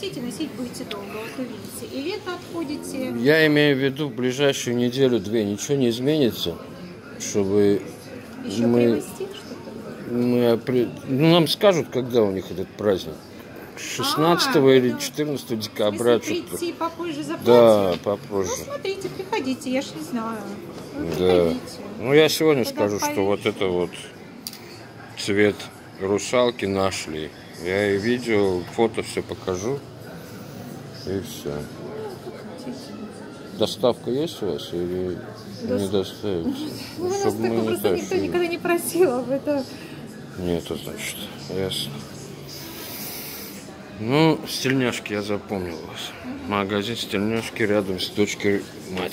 носите, носить будете долго, вот увидите. И лето отходите. Я имею в виду в ближайшую неделю-две ничего не изменится, чтобы Еще мы, мы ну, нам скажут, когда у них этот праздник. 16 А, или ну, 14 В декабря. что-то. прийти попозже за Да, попозже. Ну, смотрите, приходите, я ж не знаю. Ну, Да. приходите. Ну, я сегодня Когда скажу, что вот это вот цвет русалки нашли. Я и видео, фото все покажу. И все. Доставка есть у вас или не Дос- доставите? Ну, у нас Чтобы мы не просто никто никогда не просил об этом. Нет, это значит, ясно. Ну, стельняшки я запомнил вас. Магазин стельняшки рядом с дочкой мать.